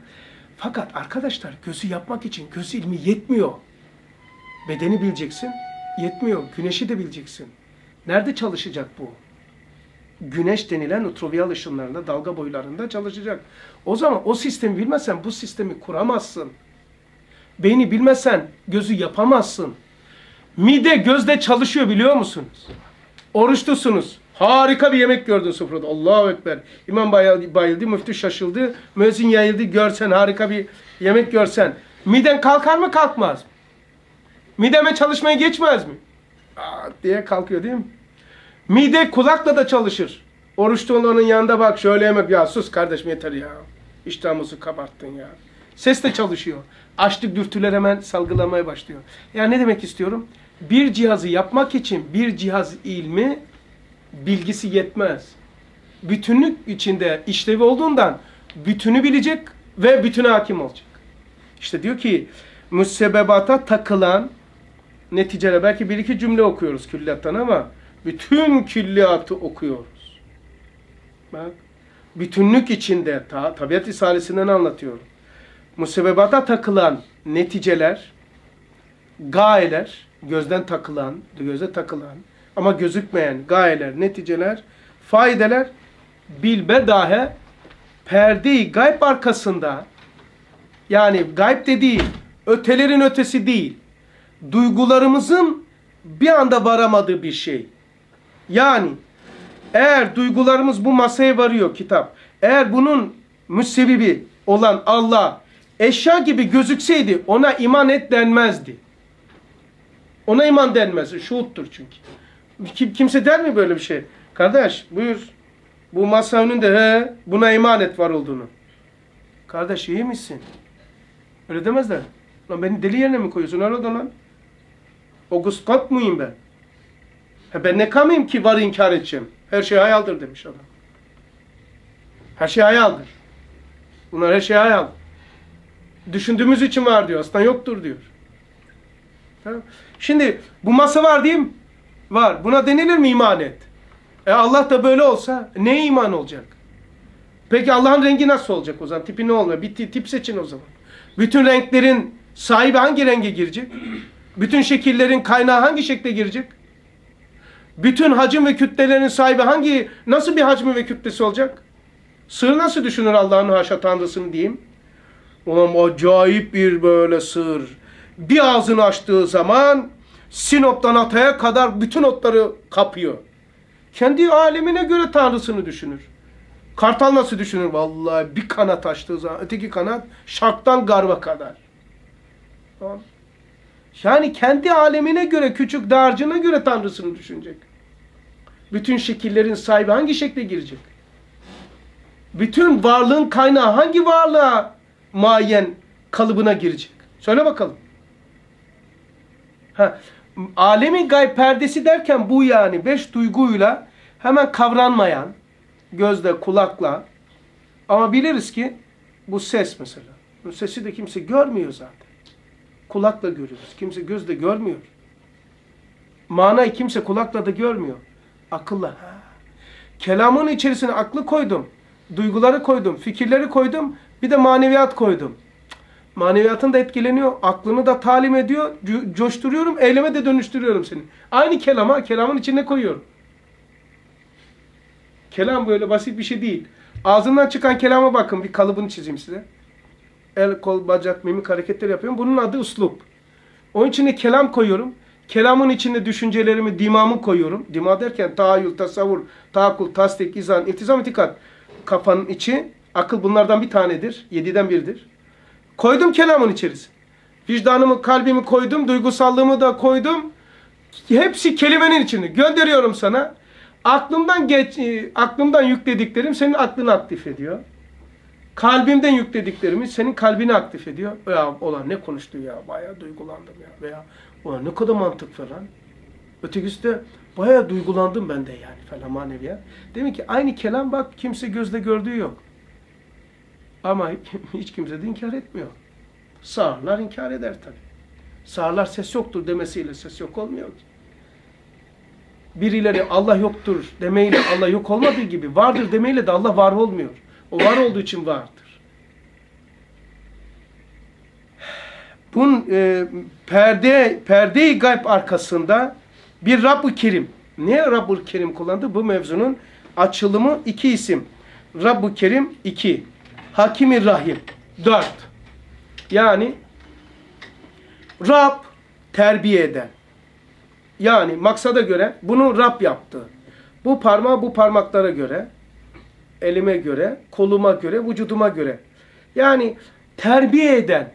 Fakat arkadaşlar gözü yapmak için göz ilmi yetmiyor. Bedeni bileceksin, yetmiyor. Güneşi de bileceksin. Nerede çalışacak bu? Güneş denilen ultraviyal ışınlarında, dalga boylarında çalışacak. O zaman o sistemi bilmezsen bu sistemi kuramazsın. Beyni bilmezsen gözü yapamazsın. Mide gözde çalışıyor biliyor musunuz? Oruçlusunuz. Harika bir yemek gördün sofrada. Allahu Ekber. İmam bayıldı, müftü şaşıldı. Müezzin yayıldı. Görsen harika bir yemek görsen. Miden kalkar mı kalkmaz mı? Mideme çalışmaya geçmez mi? Aa, diye kalkıyor değil mi? Mide kulakla da çalışır. Oruçlu olanın yanında bak şöyle yemek. Ya sus kardeşim yeter ya. İştahımızı kabarttın ya. Ses de çalışıyor. Açlık dürtüler hemen salgılamaya başlıyor. Yani ne demek istiyorum? Bir cihazı yapmak için bir cihaz ilmi bilgisi yetmez. Bütünlük içinde işlevi olduğundan bütünü bilecek ve bütüne hakim olacak. İşte diyor ki müsebbebata takılan neticede belki bir iki cümle okuyoruz külliyattan ama bütün külliyatı okuyoruz. Bak bütünlük içinde ta, tabiat risalesinden anlatıyorum. Musebbebata takılan neticeler, gayeler, gözden takılan, göze takılan ama gözükmeyen gayeler, neticeler, faydeler bilbe dahe perdeyi gayb arkasında yani gayb dediği ötelerin ötesi değil. Duygularımızın bir anda varamadığı bir şey. Yani eğer duygularımız bu masaya varıyor kitap. Eğer bunun müsebbibi olan Allah eşya gibi gözükseydi ona iman et denmezdi. Ona iman denmez. Şuuttur çünkü. Kim, kimse der mi böyle bir şey? Kardeş buyur. Bu masa önünde he, buna iman et var olduğunu. Kardeş iyi misin? Öyle demezler. Lan beni deli yerine mi koyuyorsun? Öyle lan. August Comte muyum ben? He ben ne kamayım ki var inkar edeceğim? Her şey hayaldir demiş adam. Her şey hayaldir. Bunlar her şey hayal. Düşündüğümüz için var diyor. Aslında yoktur diyor. Tamam. Şimdi bu masa var değil mi? Var. Buna denilir mi iman et? E Allah da böyle olsa ne iman olacak? Peki Allah'ın rengi nasıl olacak o zaman? Tipi ne olmuyor? Bir tip seçin o zaman. Bütün renklerin sahibi hangi renge girecek? Bütün şekillerin kaynağı hangi şekle girecek? Bütün hacim ve kütlelerin sahibi hangi, nasıl bir hacmi ve kütlesi olacak? Sığır nasıl düşünür Allah'ın haşa tanrısını diyeyim? Ulan acayip bir böyle sığır. Bir ağzını açtığı zaman Sinop'tan Atay'a kadar bütün otları kapıyor. Kendi alemine göre tanrısını düşünür. Kartal nasıl düşünür? Vallahi bir kanat açtığı zaman öteki kanat şarktan garba kadar. Yani kendi alemine göre, küçük dağarcığına göre tanrısını düşünecek. Bütün şekillerin sahibi hangi şekle girecek? Bütün varlığın kaynağı hangi varlığa muayyen kalıbına girecek? Söyle bakalım. Ha, alemin gayb perdesi derken bu yani beş duyguyla hemen kavranmayan, gözle, kulakla ama biliriz ki bu ses mesela. Bu sesi de kimse görmüyor zaten. Kulakla görüyoruz. Kimse gözle görmüyor. Manayı kimse kulakla da görmüyor. Akılla. Ha. Kelamın içerisine aklı koydum. Duyguları koydum. Fikirleri koydum. Bir de maneviyat koydum. Maneviyatın da etkileniyor. Aklını da talim ediyor. co- Coşturuyorum. Eyleme de dönüştürüyorum seni. Aynı kelama kelamın içine koyuyorum. Kelam böyle basit bir şey değil. Ağzından çıkan kelama bakın. Bir kalıbını çizeyim size. El, kol, bacak, mimik hareketler yapıyorum. Bunun adı uslup. Onun içine kelam koyuyorum. Kelamın içinde düşüncelerimi, dimamı koyuyorum. Dima derken tahayyül, tasavvur, tahakkul, tasdik, izan, iltizam, itikat. Kafanın içi, akıl bunlardan bir tanedir. Yediden biridir. Koydum kelamın içerisine. Vicdanımı, kalbimi koydum, duygusallığımı da koydum. Hepsi kelimenin içinde. Gönderiyorum sana. Aklımdan geç, e, aklımdan yüklediklerim senin aklını aktif ediyor. Kalbimden yüklediklerimi senin kalbini aktif ediyor. Ya olan ne konuştu ya bayağı duygulandım ya veya ulan ne kadar mantık falan. Ötekisi de bayağı duygulandım ben de yani falan maneviyat. Demek ki aynı kelam bak kimse gözle gördüğü yok. Ama hiç kimse de inkar etmiyor. Sağırlar inkar eder tabi. Sağırlar ses yoktur demesiyle ses yok olmuyor ki. Birileri Allah yoktur demeyle Allah yok olmadığı gibi vardır demeyle de Allah var olmuyor. O var olduğu için vardır. Bunun e, perde perde-i gayb arkasında bir Rabb-ı Kerim. Niye Rabb-ı Kerim kullandı? Bu mevzunun açılımı iki isim. Rabb-ı Kerim iki. Hakim-i Rahim dört. Yani Rab terbiye eden. Yani maksada göre bunu Rab yaptı. Bu parmağı bu parmaklara göre, elime göre, koluma göre, vücuduma göre. Yani terbiye eden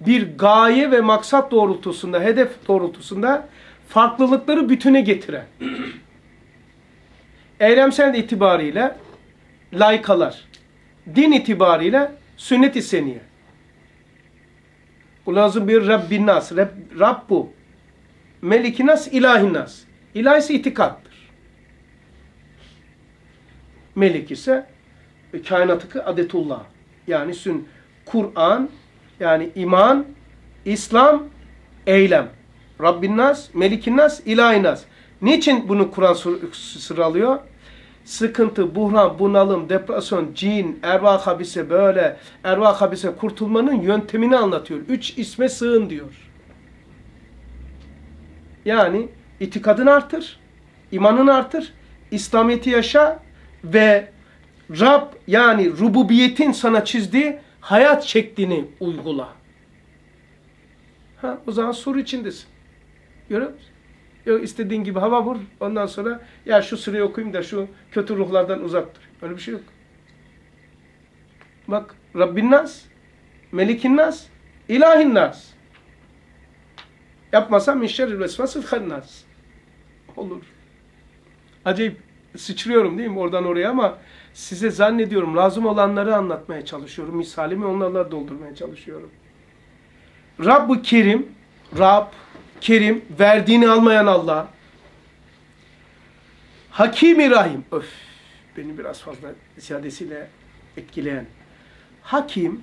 bir gaye ve maksat doğrultusunda, hedef doğrultusunda farklılıkları bütüne getiren. Eylemsel itibariyle laykalar, din itibariyle sünnet-i seniye. Bu lazım bir Rabbin nas, Rab, Rabbu. Meliki nas, ilahi nas. İlah ise itikattır. Melik ise kainatıkı adetullah. Yani sün Kur'an, yani iman, İslam, eylem. Rabbin nas, Melikin nas, ilahi nas. Niçin bunu Kur'an sıralıyor? Sıkıntı, buhran, bunalım, depresyon, cin, ervah habise böyle, ervah habise kurtulmanın yöntemini anlatıyor. Üç isme sığın diyor. Yani itikadın artır, imanın artır, İslamiyet'i yaşa ve Rab yani rububiyetin sana çizdiği hayat şeklini uygula. Ha, o zaman sur içindesin. Görüyor musun? Yok istediğin gibi hava vur. Ondan sonra ya şu sırayı okuyayım da şu kötü ruhlardan uzak dur. Öyle bir şey yok. Bak Rabbin nas, Melikin nas, İlahin nas. Yapmasam min şerril vesvasıl hannas. Olur. Acayip sıçrıyorum değil mi oradan oraya ama size zannediyorum lazım olanları anlatmaya çalışıyorum. Misalimi onlarla doldurmaya çalışıyorum. Rabb-ı Kerim, Rab, Kerim, verdiğini almayan Allah. Hakim-i Rahim. Öf, beni biraz fazla ziyadesiyle etkileyen. Hakim,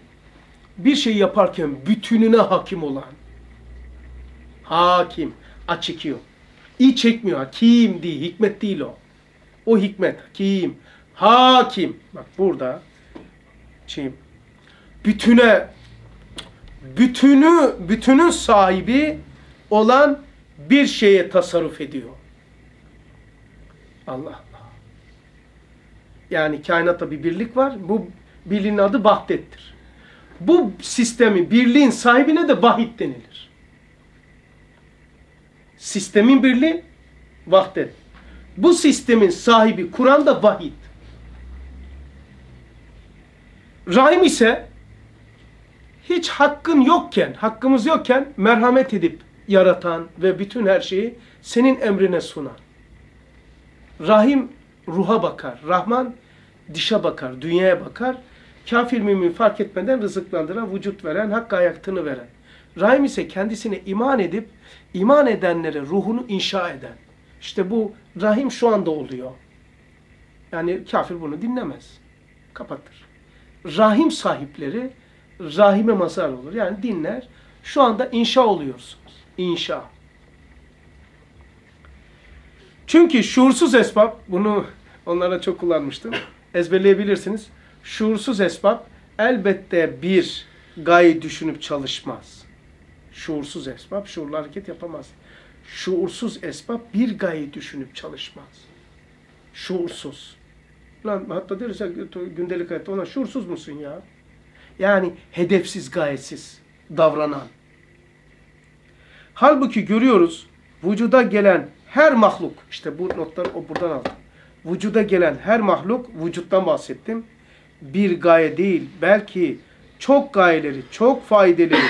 bir şey yaparken bütününe hakim olan. Hakim. Açıkıyor. İyi çekmiyor. Hakim değil. Hikmet değil o. O hikmet. Hakim. Hakim. Bak burada şey, bütüne bütünü bütünün sahibi olan bir şeye tasarruf ediyor. Allah Allah. Yani kainatta bir birlik var. Bu birliğin adı Vahdet'tir. Bu sistemi, birliğin sahibine de vahid denilir. Sistemin birliği vahdet. Bu sistemin sahibi Kur'an'da vahid. Rahim ise hiç hakkın yokken, hakkımız yokken merhamet edip yaratan ve bütün her şeyi senin emrine sunan. Rahim ruha bakar. Rahman dişe bakar, dünyaya bakar. Kafir mümin fark etmeden rızıklandıran, vücut veren, hakkı ayakını veren. Rahim ise kendisine iman edip, iman edenlere ruhunu inşa eden. İşte bu rahim şu anda oluyor. Yani kafir bunu dinlemez. Kapatır. Rahim sahipleri rahime mazar olur. Yani dinler. Şu anda inşa oluyorsunuz. İnşa. Çünkü şuursuz esbab, bunu onlara çok kullanmıştım. Ezberleyebilirsiniz. Şuursuz esbab elbette bir gaye düşünüp çalışmaz. Şuursuz esbab şuurlu hareket yapamaz. Şuursuz esbab bir gaye düşünüp çalışmaz. Şuursuz. Lan hatta deriz ya gündelik hayatta ona şuursuz musun ya? Yani hedefsiz, gayetsiz davranan. Halbuki görüyoruz vücuda gelen her mahluk, işte bu notları o buradan aldım. Vücuda gelen her mahluk, vücuttan bahsettim. Bir gaye değil, belki çok gayeleri, çok faydaları,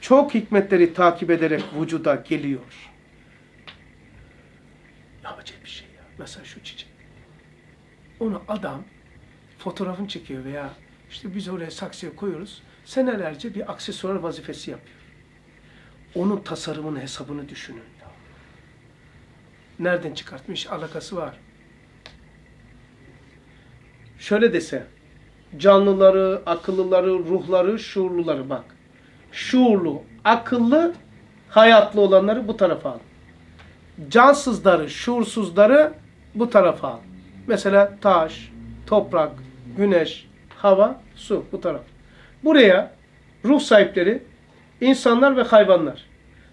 çok hikmetleri takip ederek vücuda geliyor. Ne acayip bir şey ya. Mesela şu çiçek. Onu adam fotoğrafını çekiyor veya işte biz oraya saksıya koyuyoruz. Senelerce bir aksesuar vazifesi yapıyor. Onun tasarımının hesabını düşünün. Nereden çıkartmış? Alakası var. Şöyle dese, canlıları, akıllıları, ruhları, şuurluları bak. Şuurlu, akıllı, hayatlı olanları bu tarafa al. Cansızları, şuursuzları bu tarafa al. Mesela taş, toprak, güneş, hava, su bu taraf. Buraya ruh sahipleri, insanlar ve hayvanlar.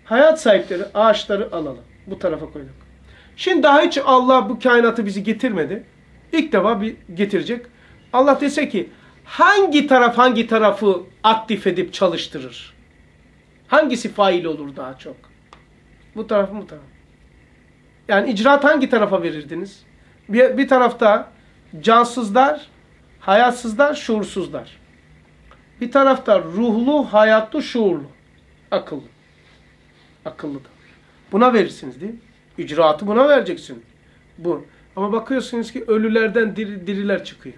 Hayat sahipleri, ağaçları alalım. Bu tarafa koyduk. Şimdi daha hiç Allah bu kainatı bizi getirmedi. İlk defa bir getirecek. Allah dese ki hangi taraf hangi tarafı aktif edip çalıştırır? Hangisi fail olur daha çok? Bu taraf mı bu taraf? Yani icraat hangi tarafa verirdiniz? Bir, bir tarafta cansızlar, hayatsızlar, şuursuzlar. Bir tarafta ruhlu, hayatlı, şuurlu, akıllı. Akıllı da. Buna verirsiniz değil mi? İcraatı buna vereceksin. Bu. Ama bakıyorsunuz ki ölülerden diri, diriler çıkıyor.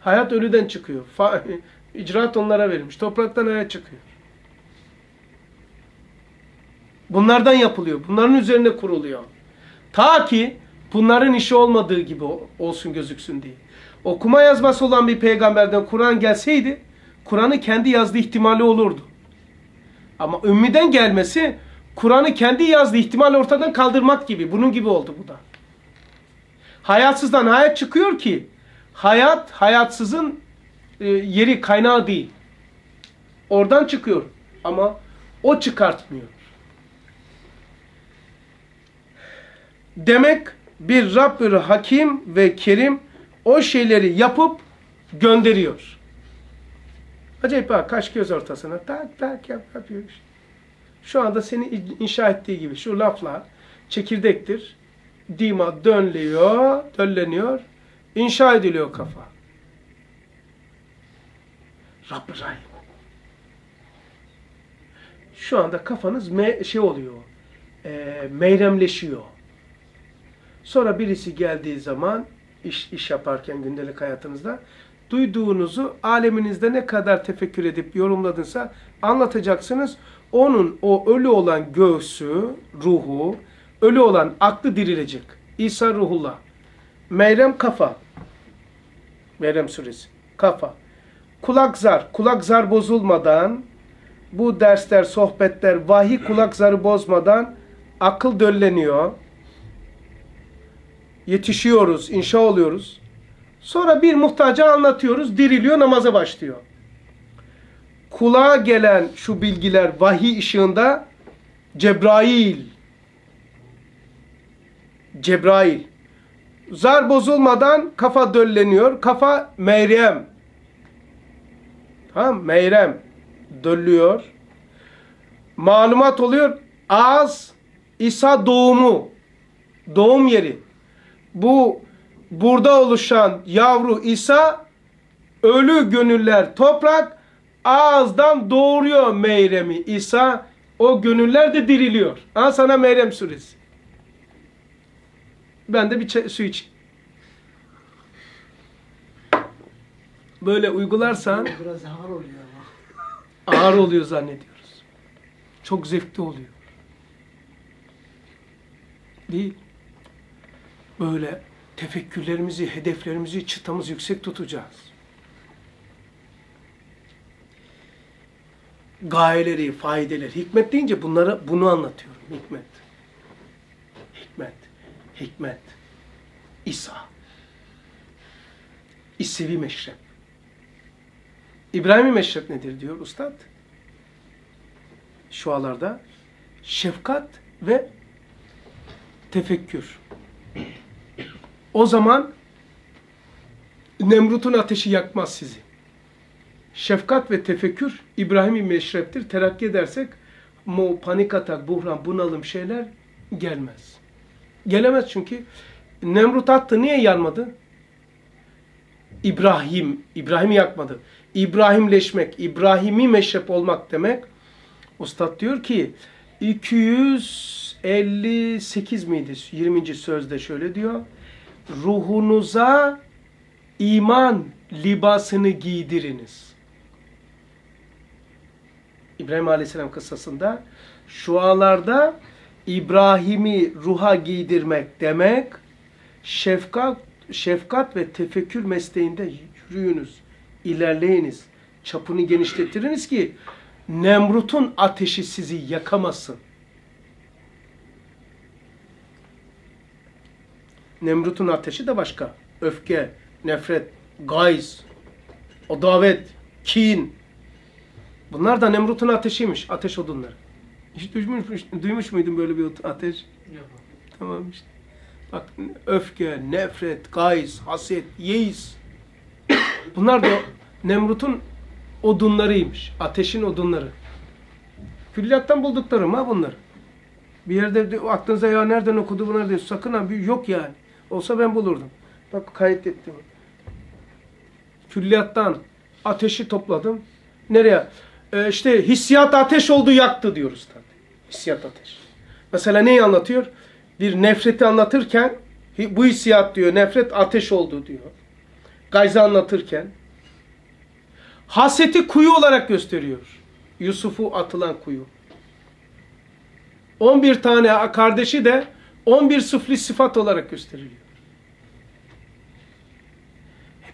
Hayat ölüden çıkıyor. Fa icraat onlara verilmiş. Topraktan hayat çıkıyor. Bunlardan yapılıyor. Bunların üzerine kuruluyor. Ta ki bunların işi olmadığı gibi olsun gözüksün diye. Okuma yazması olan bir peygamberden Kur'an gelseydi Kur'an'ı kendi yazdığı ihtimali olurdu. Ama ümmiden gelmesi Kur'an'ı kendi yazdığı ihtimali ortadan kaldırmak gibi. Bunun gibi oldu bu da. Hayatsızdan hayat çıkıyor ki hayat hayatsızın e, yeri kaynağı değil. Oradan çıkıyor ama o çıkartmıyor. Demek bir Rabbül Hakim ve Kerim o şeyleri yapıp gönderiyor. Acayip bak kaş göz ortasına tak tak yap, yapıyor. Şu anda seni inşa ettiği gibi şu lafla çekirdektir. Dima dönlüyor, dölleniyor, inşa ediliyor kafa. Rabbü Rahim. Şu anda kafanız me şey oluyor, e, meyremleşiyor. Sonra birisi geldiği zaman iş, iş yaparken gündelik hayatınızda duyduğunuzu aleminizde ne kadar tefekkür edip yorumladınsa anlatacaksınız. Onun o ölü olan göğsü, ruhu, ölü olan aklı dirilecek. İsa ruhullah. Meryem kafa. Meryem suresi. Kafa. kulak zar, kulak zar bozulmadan bu dersler, sohbetler, vahiy kulak zarı bozmadan akıl dölleniyor. Yetişiyoruz, inşa oluyoruz. Sonra bir muhtaca anlatıyoruz, diriliyor, namaza başlıyor. Kulağa gelen şu bilgiler vahiy ışığında Cebrail. Cebrail. Zar bozulmadan kafa dölleniyor. Kafa Meryem. Tamam Meyrem döllüyor. Malumat oluyor. Ağız İsa doğumu. Doğum yeri. Bu burada oluşan yavru İsa ölü gönüller toprak ağızdan doğuruyor Meyrem'i. İsa o gönüller de diriliyor. Ha sana Meyrem suresi. Ben de bir su iç. Böyle uygularsan Biraz ağır oluyor ama. ağır oluyor zannediyoruz. Çok zevkli oluyor. Değil. Böyle tefekkürlerimizi, hedeflerimizi, çıtamızı yüksek tutacağız. Gayeleri, faydeleri, hikmet deyince bunları bunu anlatıyorum. Hikmet. Hikmet. Hikmet. İsa. İsevi meşrep. İbrahim'i meşrep nedir diyor ustad? Şualarda şefkat ve tefekkür. O zaman Nemrut'un ateşi yakmaz sizi. Şefkat ve tefekkür İbrahim'i meşreptir. Terakki edersek mu, panik atak, buhran, bunalım şeyler gelmez. Gelemez çünkü Nemrut attı. Niye yanmadı? İbrahim, İbrahim'i yakmadı. İbrahimleşmek, İbrahimi meşrep olmak demek. Ustad diyor ki 258 miydi? 20. sözde şöyle diyor. Ruhunuza iman libasını giydiriniz. İbrahim Aleyhisselam kıssasında şualarda İbrahim'i ruha giydirmek demek şefkat şefkat ve tefekkür mesleğinde yürüyünüz, ilerleyiniz, çapını genişletiriniz ki Nemrut'un ateşi sizi yakamasın. Nemrut'un ateşi de başka. Öfke, nefret, gayz, adavet, kin. Bunlar da Nemrut'un ateşiymiş. Ateş odunları. Hiç duymuş, duymuş muydun böyle bir ateş? Yok. Tamam işte. Bak öfke, nefret, gayz, haset, yeis. Bunlar da Nemrut'un odunlarıymış. Ateşin odunları. Külliyattan bulduklarım ha bunlar. Bir yerde de, aklınıza ya nereden okudu bunlar diyor. Sakın ha bir- yok yani. Olsa ben bulurdum. Bak kaydettim. Külliyattan ateşi topladım. Nereye? Ee, işte hissiyat ateş oldu yaktı diyoruz tabii. Hissiyat ateş. Mesela neyi anlatıyor? Bir nefreti anlatırken bu hissiyat diyor nefret ateş oldu diyor. Gayzı anlatırken haseti kuyu olarak gösteriyor. Yusuf'u atılan kuyu. 11 tane kardeşi de 11 sıfli sıfat olarak gösteriliyor.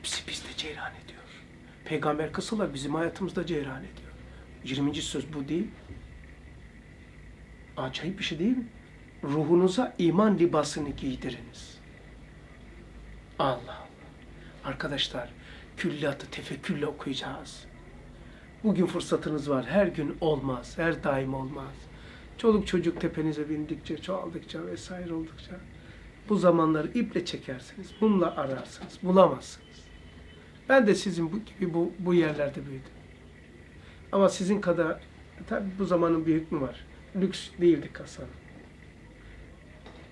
Hepsi bizde ceyran ediyor. Peygamber kısılar bizim hayatımızda ceyran ediyor. 20. söz bu değil. Acayip bir şey değil mi? Ruhunuza iman libasını giydiriniz. Allah Allah. Arkadaşlar külliyatı tefekkürle okuyacağız. Bugün fırsatınız var. Her gün olmaz. Her daim olmaz. Çoluk çocuk tepenize bindikçe, çoğaldıkça vesaire oldukça bu zamanları iple çekersiniz. Bununla ararsınız. Bulamazsınız. Ben de sizin bu gibi bu, bu yerlerde büyüdüm. Ama sizin kadar tabi bu zamanın bir hükmü var. Lüks değildik Hasan.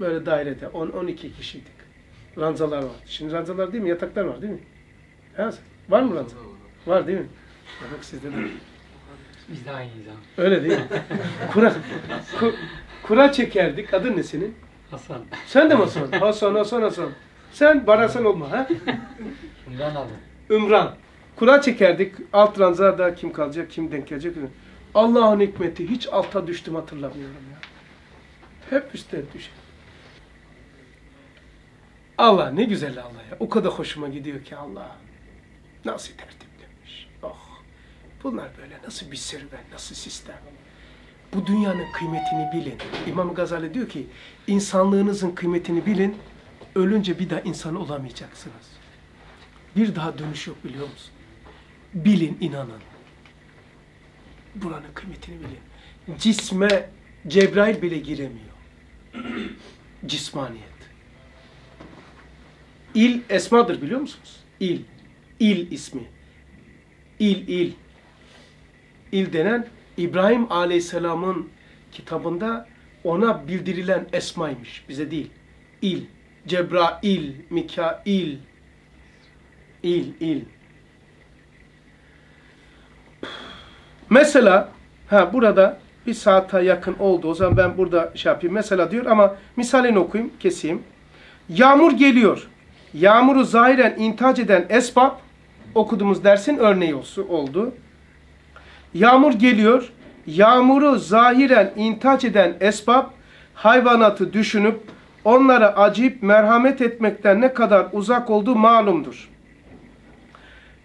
Böyle dairede 10-12 kişiydik. Ranzalar var. Şimdi ranzalar değil mi? Yataklar var değil mi? Ha, var mı ranza? Var değil mi? Bak sizde de. Biz de aynıyız abi. Öyle değil mi? Kura, ku- kura çekerdik. Adın ne senin? Hasan. Sen de mi Hasan? Hasan, Hasan, Hasan. Sen Barasan olma ha? Bundan abi. Ümran. Kura çekerdik. Alt ranzada kim kalacak, kim denk gelecek. Allah'ın hikmeti. Hiç alta düştüm hatırlamıyorum ya. Hep üstte düşer. Allah ne güzel Allah ya. O kadar hoşuma gidiyor ki Allah. Nasıl tertiplemiş. Oh. Bunlar böyle nasıl bir serüven, nasıl sistem? Bu dünyanın kıymetini bilin. İmam Gazali diyor ki, insanlığınızın kıymetini bilin, ölünce bir daha insan olamayacaksınız. Bir daha dönüş yok biliyor musun? Bilin, inanın. Buranın kıymetini bilin. Cisme Cebrail bile giremiyor. Cismaniyet. İl esmadır biliyor musunuz? İl. İl ismi. İl, il. İl denen İbrahim Aleyhisselam'ın kitabında ona bildirilen esmaymış. Bize değil. İl. Cebrail, Mikail. İl, il. Mesela ha burada bir saate yakın oldu. O zaman ben burada şey yapayım. Mesela diyor ama misalini okuyayım, keseyim. Yağmur geliyor. Yağmuru zahiren intihac eden esbab okuduğumuz dersin örneği oldu. Yağmur geliyor. Yağmuru zahiren intihac eden esbab hayvanatı düşünüp onlara acıyıp merhamet etmekten ne kadar uzak olduğu malumdur.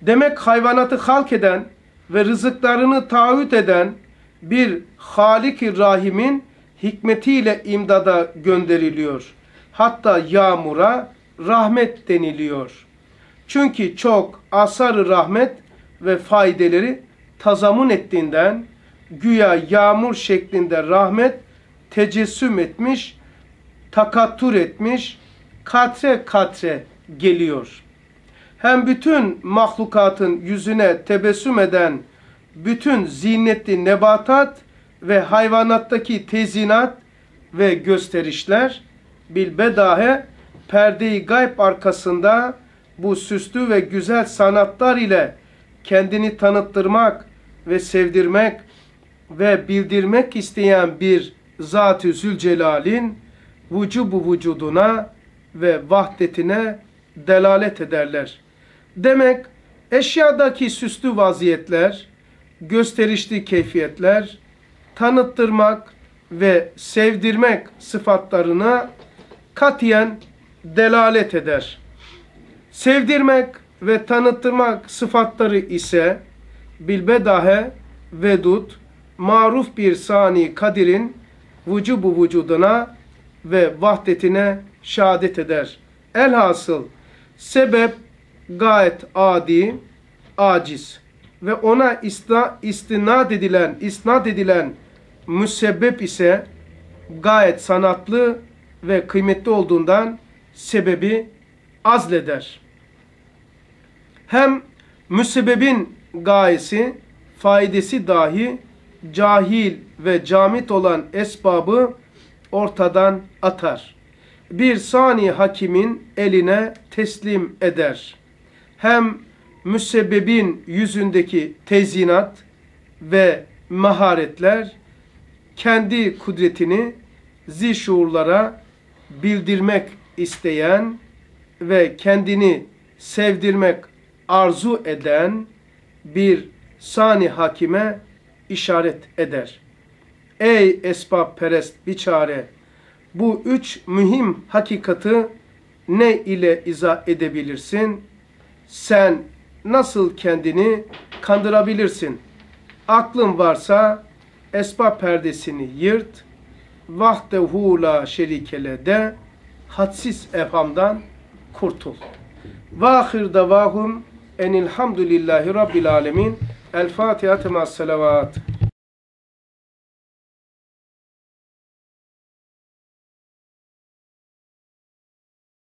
Demek hayvanatı halk eden ve rızıklarını taahhüt eden bir Halik-i Rahim'in hikmetiyle imdada gönderiliyor. Hatta yağmura rahmet deniliyor. Çünkü çok asar rahmet ve faydeleri tazamun ettiğinden güya yağmur şeklinde rahmet tecessüm etmiş, takattur etmiş, katre katre geliyor. Hem bütün mahlukatın yüzüne tebessüm eden bütün zinetli nebatat ve hayvanattaki tezinat ve gösterişler bilbedahe perde-i gayb arkasında bu süslü ve güzel sanatlar ile kendini tanıttırmak ve sevdirmek ve bildirmek isteyen bir Zat-ı Zülcelal'in vücubu vücuduna ve vahdetine delalet ederler. Demek eşyadaki süslü vaziyetler, gösterişli keyfiyetler, tanıttırmak ve sevdirmek sıfatlarına katiyen delalet eder. Sevdirmek ve tanıttırmak sıfatları ise bilbedahe, vedud, maruf bir sani kadirin vücubu vücuduna ve vahdetine şehadet eder. Elhasıl sebep gayet adi, aciz ve ona isna, istinad edilen, isnat edilen müsebbep ise gayet sanatlı ve kıymetli olduğundan sebebi azleder. Hem müsebbebin gayesi, faydası dahi cahil ve camit olan esbabı ortadan atar. Bir sani hakimin eline teslim eder. Hem müsebbebin yüzündeki tezinat ve maharetler kendi kudretini zişuurlara bildirmek isteyen ve kendini sevdirmek arzu eden bir sani hakime işaret eder. Ey esbab perest biçare! Bu üç mühim hakikati ne ile izah edebilirsin? Sen nasıl kendini kandırabilirsin? Aklın varsa esbab perdesini yırt, vahdehu la şerikele de, hadsiz efhamdan kurtul. Ve ahir davahum enilhamdülillahi rabbil alemin. El Fatiha temas selavat.